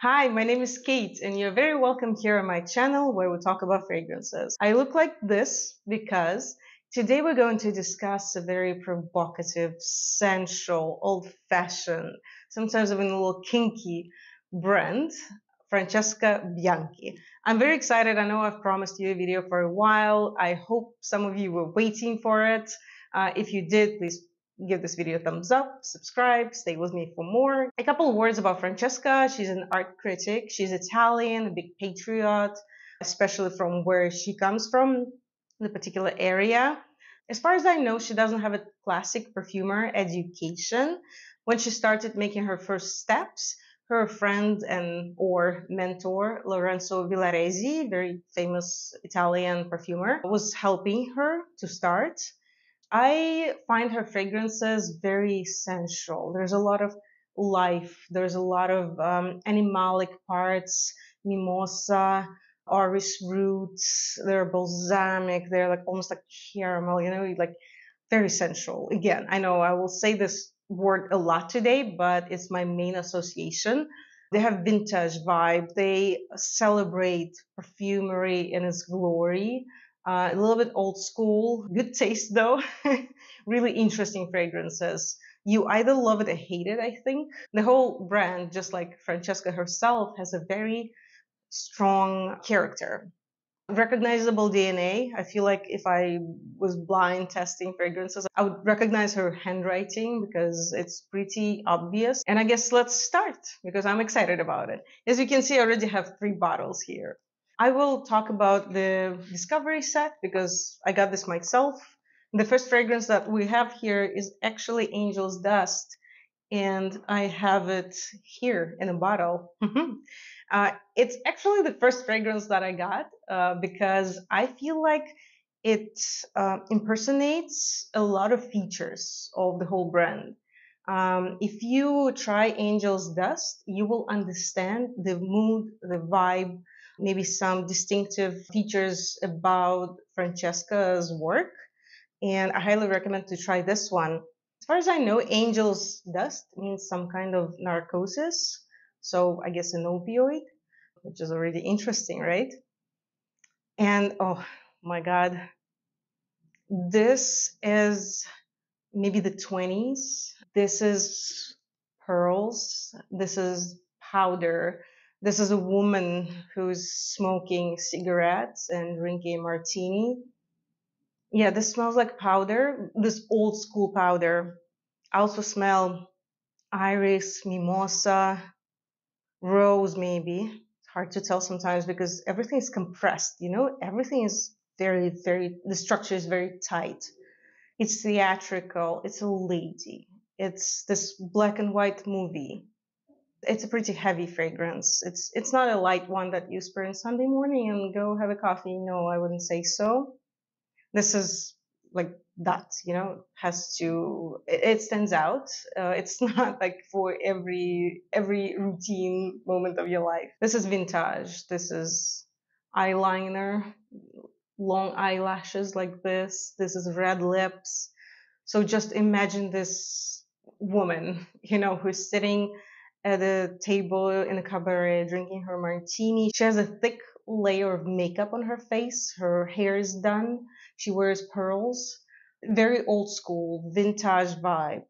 Hi, my name is Kate, and you're very welcome here on my channel where we talk about fragrances. I look like this because today we're going to discuss a very provocative, sensual, old fashioned, sometimes even a little kinky brand, Francesca Bianchi. I'm very excited. I know I've promised you a video for a while. I hope some of you were waiting for it. Uh, if you did, please give this video a thumbs up, subscribe, stay with me for more. A couple words about Francesca. She's an art critic. She's Italian, a big patriot, especially from where she comes from, the particular area. As far as I know, she doesn't have a classic perfumer education. When she started making her first steps, her friend and or mentor Lorenzo Villoresi, very famous Italian perfumer, was helping her to start. I find her fragrances very sensual. There's a lot of life. There's a lot of um, animalic parts, mimosa, orris roots. They're balsamic. They're like almost like caramel. You know, like very sensual. Again, I know I will say this word a lot today, but it's my main association. They have vintage vibe. They celebrate perfumery in its glory. Uh, a little bit old school, good taste though. really interesting fragrances. You either love it or hate it, I think. The whole brand, just like Francesca herself, has a very strong character. Recognizable DNA. I feel like if I was blind testing fragrances, I would recognize her handwriting because it's pretty obvious. And I guess let's start because I'm excited about it. As you can see, I already have three bottles here. I will talk about the discovery set because I got this myself. The first fragrance that we have here is actually Angel's Dust, and I have it here in a bottle. uh, it's actually the first fragrance that I got uh, because I feel like it uh, impersonates a lot of features of the whole brand. Um, if you try Angel's Dust, you will understand the mood, the vibe, maybe some distinctive features about Francesca's work. And I highly recommend to try this one. As far as I know, angel's dust means some kind of narcosis. So I guess an opioid, which is already interesting, right? And oh my God, this is maybe the 20s. This is pearls. This is powder. This is a woman who's smoking cigarettes and drinking martini. Yeah, this smells like powder, this old school powder. I also smell iris, mimosa, rose maybe. It's hard to tell sometimes because everything is compressed, you know? Everything is very, very, the structure is very tight. It's theatrical. It's a lady. It's this black and white movie it's a pretty heavy fragrance. It's it's not a light one that you spray on Sunday morning and go have a coffee. No, I wouldn't say so. This is like that, you know, has to it, it stands out. Uh, it's not like for every every routine moment of your life. This is vintage. This is eyeliner, long eyelashes like this. This is red lips. So just imagine this woman, you know, who's sitting at a table in a cabaret drinking her martini. She has a thick layer of makeup on her face. Her hair is done. She wears pearls. Very old school, vintage vibe,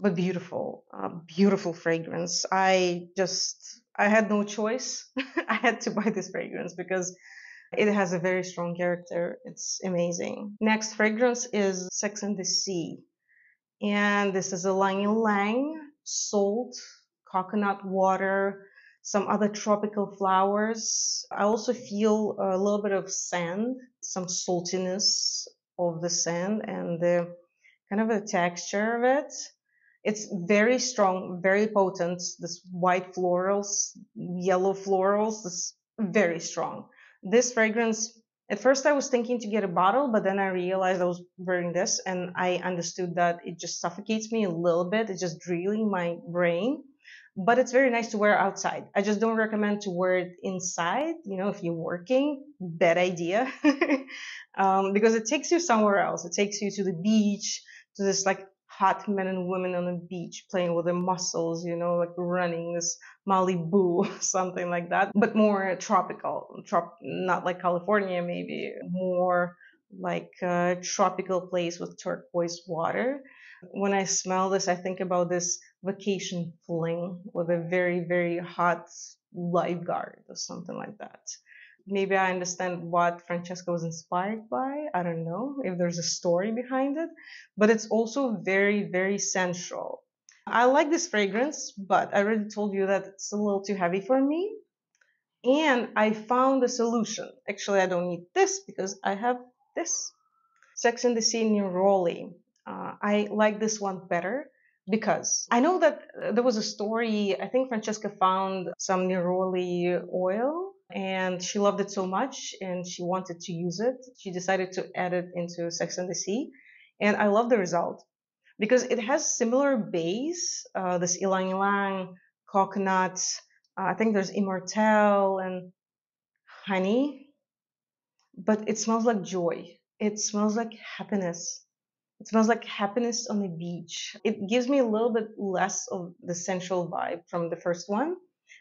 but beautiful. Uh, beautiful fragrance. I just, I had no choice. I had to buy this fragrance because it has a very strong character. It's amazing. Next fragrance is Sex and the Sea. And this is a ylang ylang salt coconut water, some other tropical flowers. I also feel a little bit of sand, some saltiness of the sand and the kind of a texture of it. It's very strong, very potent. This white florals, yellow florals, this very strong. This fragrance, at first I was thinking to get a bottle, but then I realized I was wearing this and I understood that it just suffocates me a little bit. It's just drilling my brain but it's very nice to wear outside. I just don't recommend to wear it inside. You know, if you're working, bad idea, um, because it takes you somewhere else. It takes you to the beach, to this like hot men and women on the beach playing with their muscles, you know, like running this Malibu, something like that, but more tropical, trop- not like California, maybe more like a tropical place with turquoise water. When I smell this, I think about this vacation fling with a very, very hot lifeguard or something like that maybe I understand what Francesca was inspired by. I don't know if there's a story behind it, but it's also very, very sensual. I like this fragrance, but I already told you that it's a little too heavy for me. And I found a solution. Actually, I don't need this because I have this. Sex and the Sea Neroli. Uh, I like this one better because I know that there was a story. I think Francesca found some neroli oil and she loved it so much and she wanted to use it. She decided to add it into Sex and the Sea, and I love the result because it has similar base. Uh, this ylang ylang, coconut. Uh, I think there's immortelle and honey, but it smells like joy. It smells like happiness. It smells like happiness on the beach. It gives me a little bit less of the sensual vibe from the first one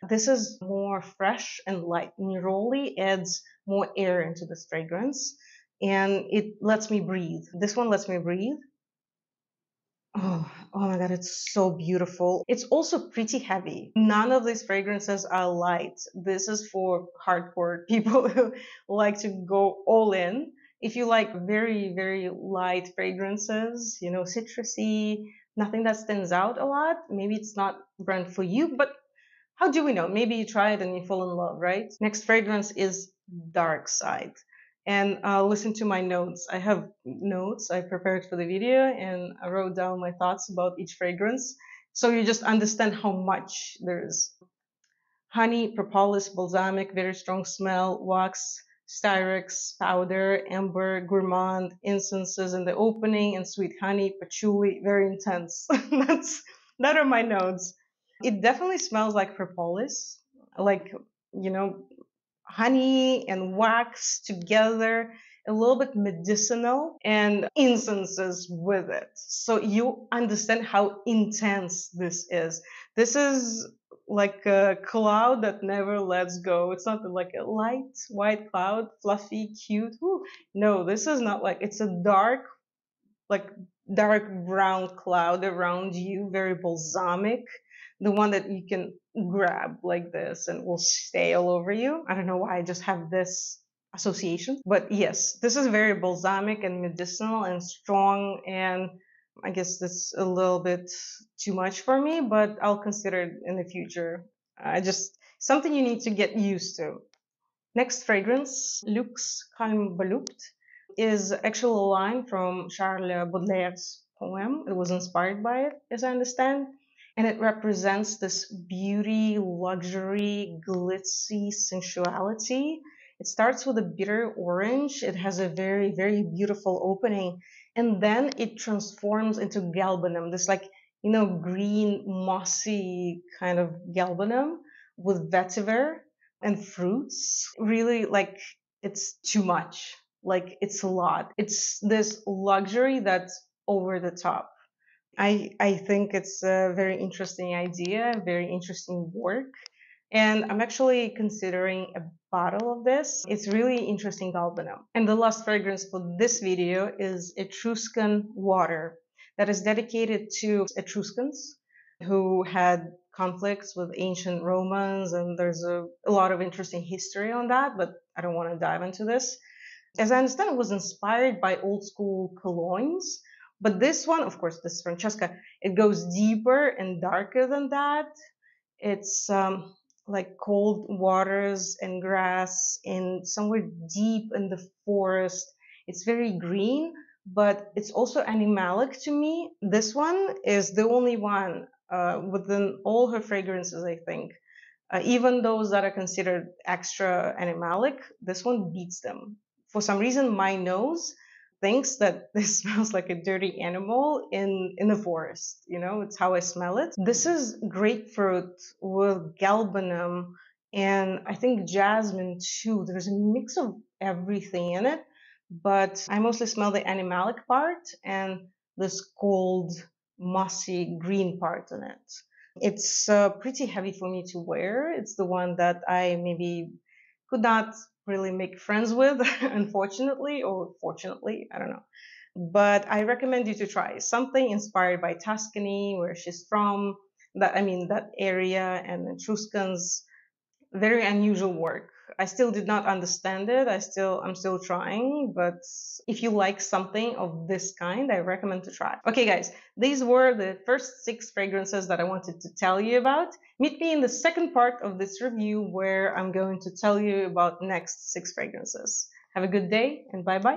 this is more fresh and light. Neroli adds more air into this fragrance and it lets me breathe. This one lets me breathe. Oh, oh my god, it's so beautiful. It's also pretty heavy. None of these fragrances are light. This is for hardcore people who like to go all in. If you like very, very light fragrances, you know, citrusy, nothing that stands out a lot, maybe it's not brand for you, but how do we know? Maybe you try it and you fall in love, right? Next fragrance is Dark Side. And uh, listen to my notes. I have notes I prepared for the video and I wrote down my thoughts about each fragrance. So you just understand how much there is. Honey, propolis, balsamic, very strong smell, wax, styrax, powder, amber, gourmand, incenses in the opening, and sweet honey, patchouli, very intense. That's that are my notes. It definitely smells like propolis, like, you know, honey and wax together, a little bit medicinal and incenses with it. So you understand how intense this is. This is like a cloud that never lets go. It's not like a light white cloud, fluffy, cute. Ooh. No, this is not like it's a dark, like dark brown cloud around you, very balsamic the one that you can grab like this and will stay all over you. I don't know why I just have this association, but yes, this is very balsamic and medicinal and strong and I guess that's a little bit too much for me, but I'll consider it in the future. I just something you need to get used to. Next fragrance, Luxe Calme Volupte, is actually a line from Charles Baudelaire's poem. It was inspired by it, as I understand and it represents this beauty, luxury, glitzy sensuality. It starts with a bitter orange. It has a very, very beautiful opening. And then it transforms into galbanum, this like, you know, green, mossy kind of galbanum with vetiver and fruits. Really like it's too much. Like it's a lot. It's this luxury that's over the top. I, I think it's a very interesting idea, very interesting work. And I'm actually considering a bottle of this. It's really interesting galbanum. And the last fragrance for this video is Etruscan water that is dedicated to Etruscans who had conflicts with ancient Romans. And there's a, a lot of interesting history on that, but I don't want to dive into this. As I understand, it was inspired by old school colognes but this one, of course, this Francesca, it goes deeper and darker than that. It's um, like cold waters and grass and somewhere deep in the forest. It's very green, but it's also animalic to me. This one is the only one uh, within all her fragrances, I think. Uh, even those that are considered extra animalic, this one beats them. For some reason, my nose thinks that this smells like a dirty animal in in the forest you know it's how i smell it this is grapefruit with galbanum and i think jasmine too there's a mix of everything in it but i mostly smell the animalic part and this cold mossy green part on it. It's uh, pretty heavy for me to wear. It's the one that I maybe could not really make friends with, unfortunately, or fortunately, I don't know. But I recommend you to try something inspired by Tuscany, where she's from. That I mean, that area and Etruscans, very unusual work. I still did not understand it. I still I'm still trying, but if you like something of this kind, I recommend to try. Okay guys, these were the first 6 fragrances that I wanted to tell you about. Meet me in the second part of this review where I'm going to tell you about next 6 fragrances. Have a good day and bye bye.